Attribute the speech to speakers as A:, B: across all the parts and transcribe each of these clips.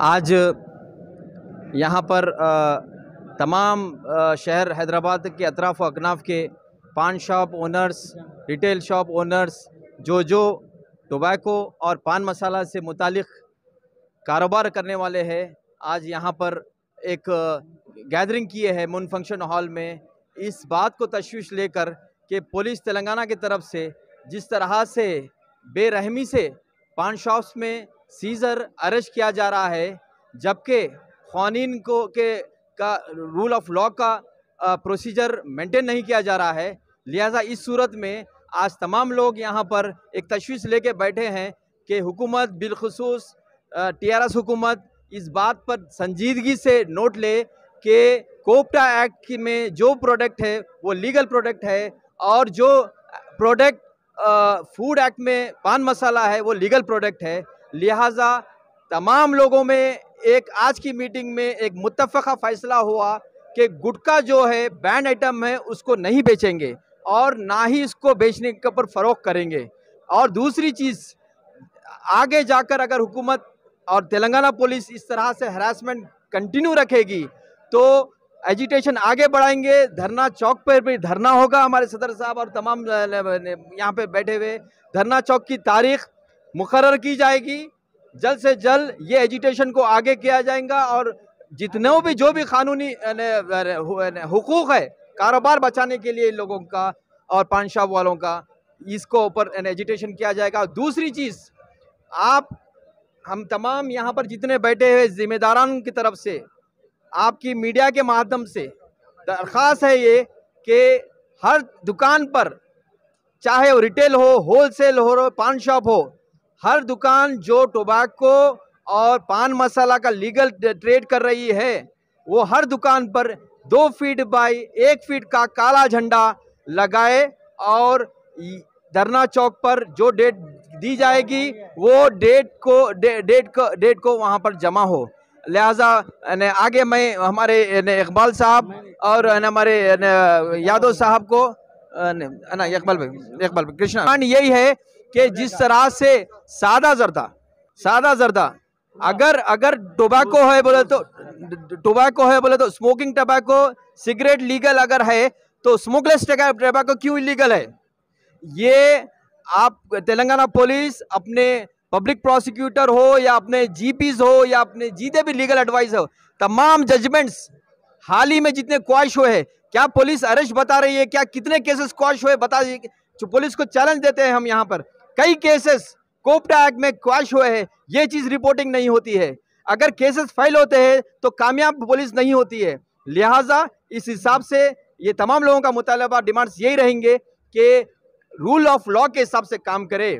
A: आज, यहाँ पर तमाम शहर हैदराबाद के अतराफ़ अकनाफ के paan shop owners, retail shop owners जो जो टोबैको और पान मसाला से मुतालिक कारोबार करने वाले हैं, आज यहाँ पर एक गैदरिंग किए हैं मुन फ़ंक्शन हॉल में। इस बात को तशवीश लेकर कि पुलिस तेलंगाना की तरफ़ से जिस तरह से बेरहमी से पान शॉप्स में सीज़र अरेस्ट किया जा रहा है, जबकि खानीन को के का रूल ऑफ़ लॉ का प्रोसीजर मेंटेन नहीं किया जा रहा है। लिहाजा इस सूरत में आज तमाम लोग यहाँ पर एक तशवीश लेके बैठे हैं कि हुकूमत बिलखसूस टी आर एस हुकूमत इस बात पर संजीदगी से नोट ले कि कोपटा एक्ट में जो प्रोडक्ट है, वो लीगल प्रोडक्ट है और जो प्रोडक्ट फ़ूड एक्ट में पान मसाला है, वो लीगल प्रोडक्ट है। लिहाजा तमाम लोगों में एक आज की मीटिंग में एक मुतफ़ा फ़ैसला हुआ कि गुटका जो है बैंड आइटम है, उसको नहीं बेचेंगे और ना ही इसको बेचने के ऊपर फ़रोग करेंगे। और दूसरी चीज़, आगे जाकर अगर हुकूमत और तेलंगाना पुलिस इस तरह से हरासमेंट कंटिन्यू रखेगी तो एजिटेशन आगे बढ़ाएँगे। धरना चौक पर भी धरना होगा हमारे सदर साहब और तमाम यहाँ पे बैठे हुए। धरना चौक की तारीख मुकर की जाएगी। जल्द से जल्द ये एजिटेशन को आगे किया जाएगा और जितने भी, जो भी कानूनी हकूक़ है, कारोबार बचाने के लिए लोगों का और पान शॉप वालों का, इसको ऊपर एजिटेशन किया जाएगा। दूसरी चीज़, आप, हम तमाम यहाँ पर जितने बैठे हुए जिम्मेदारान की तरफ़ से, आपकी मीडिया के माध्यम से दरख्वास्त है ये कि हर दुकान पर, चाहे वो रिटेल हो, होलसेल हो पान शॉप हो हर दुकान जो टोबैको और पान मसाला का लीगल ट्रेड कर रही है वो हर दुकान पर दो फीट बाई एक फीट का काला झंडा लगाए और धरना चौक पर जो डेट दी जाएगी वो डेट को डे, डेट को डेट को वहाँ पर जमा हो। लिहाजा आगे मैं हमारे इकबाल साहब और हमारे यादव साहब को ना इकबाल भाई इकबाल कृष्णा। यही है कि जिस तरह से सादा जर्दा सादा जर्दा, अगर अगर टोबैको है बोले तो टोबैको है बोले तो स्मोकिंग टबैको, सिगरेट लीगल अगर है तो स्मोकलेस टबैको क्यों इलीगल है? ये आप तेलंगाना पुलिस, अपने पब्लिक प्रोसिक्यूटर हो या अपने जीपीज हो या अपने जीते भी लीगल एडवाइस हो, तमाम जजमेंट्स हाल ही में जितने क्वाश हुए हैं, क्या पुलिस अरेस्ट बता रही है, क्या कितने केसेस क्वाश हुए बता जो पुलिस को चैलेंज देते हैं हम यहाँ पर। कई केसेस कोपटा एक्ट में क्वाश हुए हैं, ये चीज़ रिपोर्टिंग नहीं होती है। अगर केसेस फ़ाइल होते हैं तो कामयाब पुलिस नहीं होती है। लिहाजा, इस हिसाब से ये तमाम लोगों का मुतालबा डिमांड्स यही रहेंगे कि रूल ऑफ़ लॉ के हिसाब से काम करे।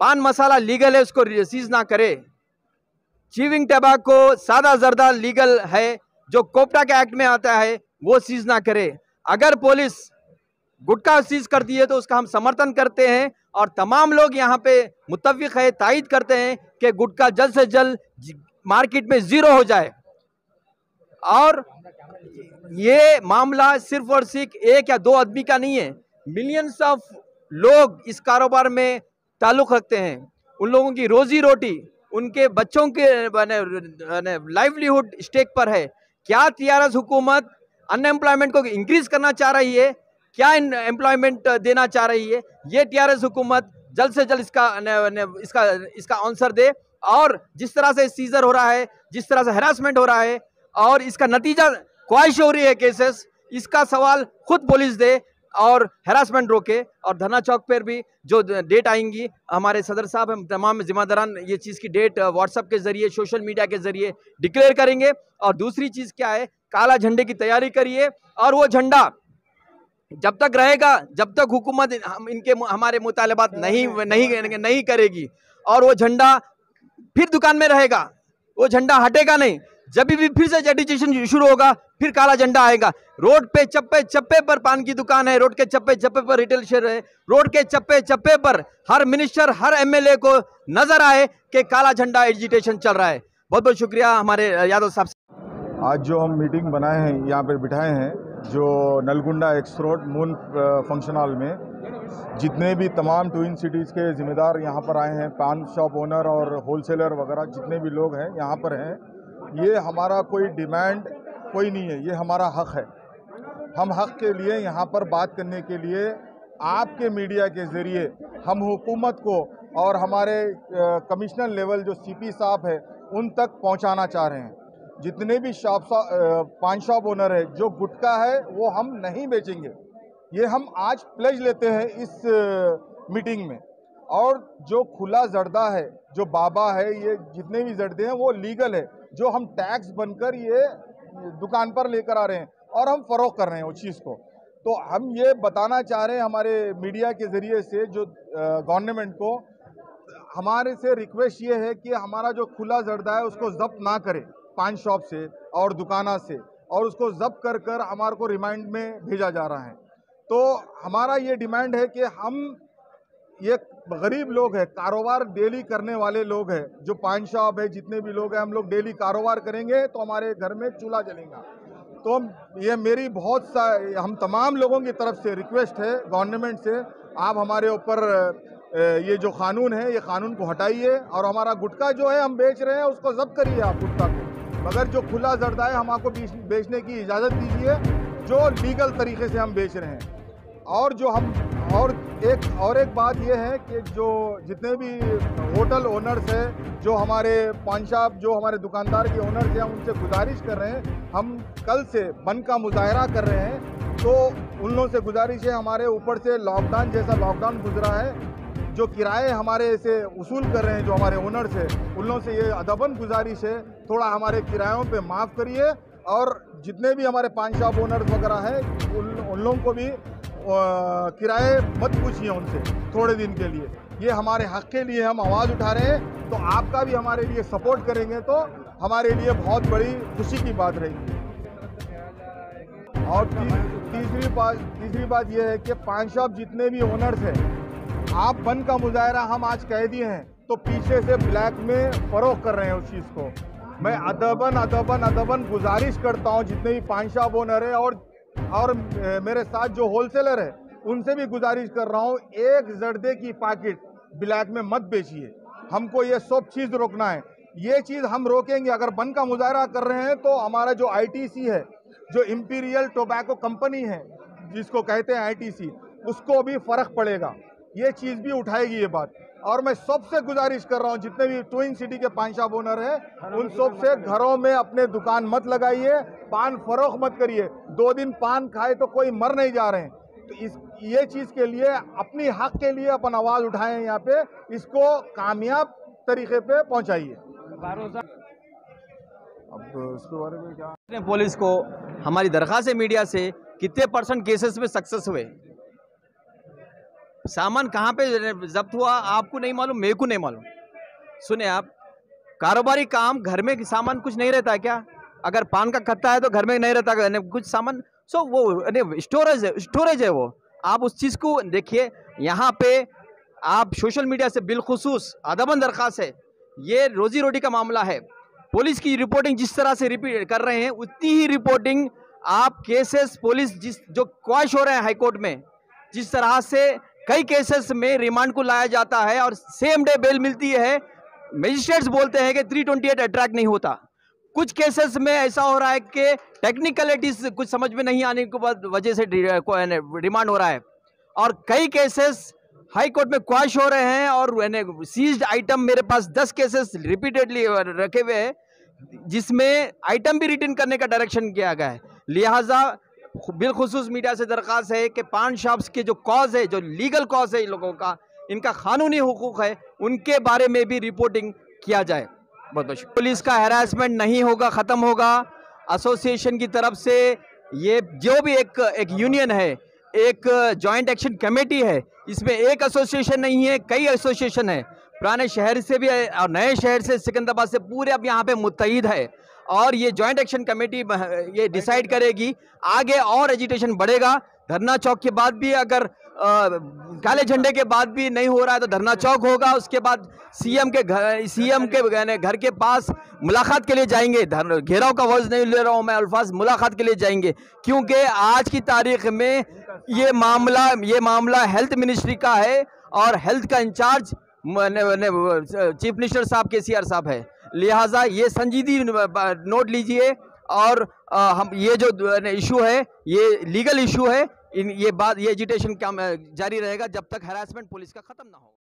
A: पान मसाला लीगल है, उसको सीज ना करे। चीविंग टबाको सादा जर्दा लीगल है, जो कोपटा के एक्ट में आता है, वो सीज ना करे। अगर पुलिस गुटखा सीज कर दिए तो उसका हम समर्थन करते हैं और तमाम लोग यहाँ पे मुतविक है, तायद करते हैं कि गुटखा जल्द से जल्द मार्केट में ज़ीरो हो जाए। और ये मामला सिर्फ़ और सिर्फ़ एक या दो आदमी का नहीं है मिलियंस ऑफ़ लोग इस कारोबार में ताल्लुक़ रखते हैं। उन लोगों की रोज़ी रोटी, उनके बच्चों के लाइवलीहुड स्टेक पर है। क्या टी हुकूमत अनएम्प्लॉयमेंट को इंक्रीज करना चाह रही है? क्या एम्प्लॉयमेंट देना चाह रही है? ये टी हुकूमत जल्द से जल्द इसका इसका इसका आंसर दे और जिस तरह से सीजर हो रहा है, जिस तरह से हरासमेंट हो रहा है और इसका नतीजा ख्वाहिश हो रही है केसेस इसका सवाल खुद पुलिस दे और हरासमेंट रोके और धरना चौक पर भी जो डेट आएँगी, हमारे सदर साहब, हम तमाम जिम्मेदारान ये चीज़ की डेट व्हाट्सअप के ज़रिए सोशल मीडिया के ज़रिए डिक्लेयर करेंगे और दूसरी चीज़ क्या है? काला झंडे की तैयारी करिए और वो झंडा जब तक रहेगा जब तक हुकूमत हम इनके हमारे मुतालबात नहीं नहीं नहीं करेगी। और वो झंडा फिर दुकान में रहेगा। वो झंडा हटेगा नहीं। जब भी फिर से एडिटेशन शुरू होगा फिर काला झंडा आएगा। रोड पे चप्पे चप्पे पर पान की दुकान है। रोड के चप्पे चप्पे पर रिटेल शेयर है। रोड के चप्पे चप्पे पर हर मिनिस्टर हर एमएलए को नज़र आए कि काला झंडा एजिटेशन चल रहा है। बहुत बहुत शुक्रिया हमारे यादव साहब
B: आज जो हम मीटिंग बनाए हैं यहाँ पर बिठाए हैं जो Nalgonda X road moon function hall में, जितने भी तमाम ट्विन सिटीज़ के ज़िम्मेदार यहाँ पर आए हैं पान शॉप ओनर और होलसेलर वगैरह, जितने भी लोग हैं यहाँ पर हैं, ये हमारा कोई डिमांड कोई नहीं है, ये हमारा हक है। हम हक के लिए यहाँ पर बात करने के लिए आपके मीडिया के ज़रिए हम हुकूमत को और हमारे कमिश्नर लेवल जो सीपी साहब है, उन तक पहुँचाना चाह रहे हैं। जितने भी शॉप पान शॉप ओनर है, जो गुटका है, वो हम नहीं बेचेंगे। ये हम आज प्लेज लेते हैं इस मीटिंग में। और जो खुला जर्दा है, जो बाबा है, ये जितने भी जर्दे हैं, वो लीगल है, जो हम टैक्स बनकर ये दुकान पर लेकर आ रहे हैं और हम फ़रोख कर रहे हैं उस चीज़ को। तो हम ये बताना चाह रहे हैं हमारे मीडिया के ज़रिए से, जो गवर्नमेंट को, हमारे से रिक्वेस्ट ये है कि हमारा जो खुला जर्दा है, उसको जब्त ना करें। पान शॉप से और दुकाना से और उसको जब्त कर कर हमारे को रिमाइंड में भेजा जा रहा है। तो हमारा ये डिमांड है कि हम ये गरीब लोग हैं, कारोबार डेली करने वाले लोग हैं, जो पान शॉप है, जितने भी लोग हैं, हम लोग डेली कारोबार करेंगे तो हमारे घर में चूल्हा जलेगा। तो ये मेरी बहुत सा, हम तमाम लोगों की तरफ़ से रिक्वेस्ट है, गवर्नमेंट से, आप हमारे ऊपर ये जो कानून है, ये कानून को हटाइए और हमारा गुटखा जो है, हम बेच रहे हैं, उसको जब्त करिए आप गुटखा को। मगर जो खुला जर्दा है, हम आपको बेचने की इजाज़त दीजिए, जो लीगल तरीके से हम बेच रहे हैं। और जो हम और एक और एक बात यह है कि जो जितने भी होटल ओनर्स हैं, जो हमारे पान शॉप जो हमारे दुकानदार के ओनर्स हैं, उनसे गुजारिश कर रहे हैं। हम कल से बन का मुजाहरा कर रहे हैं तो उन लोगों से गुजारिश है हमारे ऊपर से लॉकडाउन जैसा लॉकडाउन गुजरा है जो किराए हमारे से वसूल कर रहे हैं, जो हमारे ओनर्स हैं उन लोगों से ये अदबन गुजारिश है, थोड़ा हमारे किरायों पे माफ़ करिए और जितने भी हमारे पान शॉप ओनर्स वगैरह हैं, उन उन लोगों को भी किराए मत पूछिए उनसे, थोड़े दिन के लिए। ये हमारे हक के लिए हम आवाज़ उठा रहे हैं तो आपका भी हमारे लिए सपोर्ट करेंगे तो हमारे लिए बहुत बड़ी खुशी की बात रहेगी। और तीसरी बात तीसरी बात यह है कि पान शॉप जितने भी ओनर्स हैं आप बन का मुजाहरा हम आज कह दिए हैं तो पीछे से ब्लैक में फरोख कर रहे हैं उस चीज़ को। मैं अदबन अदबन अदबन गुजारिश करता हूँ, जितने भी शॉप ओनर है और और मेरे साथ जो होलसेलर है, उनसे भी गुजारिश कर रहा हूँ, एक जर्दे की पैकेट ब्लैक में मत बेचिए। हमको ये सब चीज़ रोकना है। ये चीज़ हम रोकेंगे, अगर बन का मुजाहरा कर रहे हैं तो हमारा जो आईटीसी है, जो इम्पीरियल टोबैको कंपनी है, जिसको कहते हैं आईटीसी उसको भी फ़र्क पड़ेगा। ये चीज़ भी उठाएगी ये बात। और मैं सबसे गुजारिश कर रहा हूँ जितने भी ट्विन सिटी के पान शॉप ओनर हैं उन सबसे घरों में अपने दुकान मत लगाइए पान फरोख मत करिए। दो दिन पान खाए तो कोई मर नहीं जा रहे हैं। तो इस ये चीज़ के लिए अपनी हक के लिए अपन आवाज़ उठाएँ यहाँ पे इसको कामयाब तरीके पे पहुँचाइए।
A: अब उसके बारे में क्या? पुलिस को हमारी दरख्वास्त है मीडिया से कितने परसेंट केसेस में सक्सेस हुए? सामान कहाँ पे जब्त हुआ, आपको नहीं मालूम, मेरे को नहीं मालूम। सुने आप, कारोबारी काम, घर में सामान कुछ नहीं रहता क्या? अगर पान का खत्ता है तो घर में नहीं रहता कुछ सामान। सो वो स्टोरेज है स्टोरेज है वो। आप उस चीज़ को देखिए, यहाँ पे आप सोशल मीडिया से बिलखसूस अदबन दरख्वास्त है। ये रोजी रोटी का मामला है। पुलिस की रिपोर्टिंग जिस तरह से रिपीट कर रहे हैं, उतनी ही रिपोर्टिंग आप केसेस पुलिस जिस, जो क्वाश हो रहे हैं हाईकोर्ट में, जिस तरह से कई केसेस में रिमांड को लाया जाता है और सेम डे बेल मिलती है। मजिस्ट्रेट्स बोलते हैं कि 328 अट्रैक्ट नहीं होता। कुछ केसेस में ऐसा हो रहा है कि टेक्निकलिटीज कुछ समझ में नहीं आने के बाद वजह से रिमांड हो रहा है। और कई केसेस हाई कोर्ट में क्वाश हो रहे हैं और सीज्ड आइटम मेरे पास दस केसेस रिपीटेडली रखे हुए हैं, जिसमें आइटम भी रिटर्न करने का डायरेक्शन किया गया है। लिहाजा बिलखसूस मीडिया से दरख्वास्त है कि पान शॉप्स के जो कॉज है, जो लीगल कॉज है इन लोगों का, इनका कानूनी हकूक है, उनके बारे में भी रिपोर्टिंग किया जाए। बहुत बहुत पुलिस का हेरासमेंट नहीं होगा, ख़त्म होगा। एसोसिएशन की तरफ़ से ये जो भी एक एक यूनियन है, एक जॉइंट एक्शन कमेटी है, इसमें एक एसोसिएशन नहीं है, कई एसोसिएशन है। पुराने शहर से भी, और नए शहर से, सिकंदराबाद से पूरे अब यहाँ पे मुतहद है। और ये जॉइंट एक्शन कमेटी ये डिसाइड करेगी। आगे और एजिटेशन बढ़ेगा। धरना चौक के बाद भी अगर काले झंडे के बाद भी नहीं हो रहा है तो धरना चौक होगा। उसके बाद सीएम के घर सीएम के घर के पास मुलाकात के लिए जाएँगे। घेराव का वर्ज नहीं ले रहा हूँ मैं, अल्फाज, मुलाकात के लिए जाएँगे। क्योंकि आज की तारीख में ये मामला ये मामला हेल्थ मिनिस्ट्री का है और हेल्थ का इंचार्ज चीफ मिनिस्टर साहब के साहब है। लिहाजा ये संजीदी नोट लीजिए और आ, हम ये जो इशू है ये लीगल इशू है इन ये बात ये एजिटेशन क्या जारी रहेगा जब तक हरासमेंट पुलिस का ख़त्म ना हो।